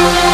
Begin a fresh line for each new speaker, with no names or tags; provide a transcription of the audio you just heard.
Música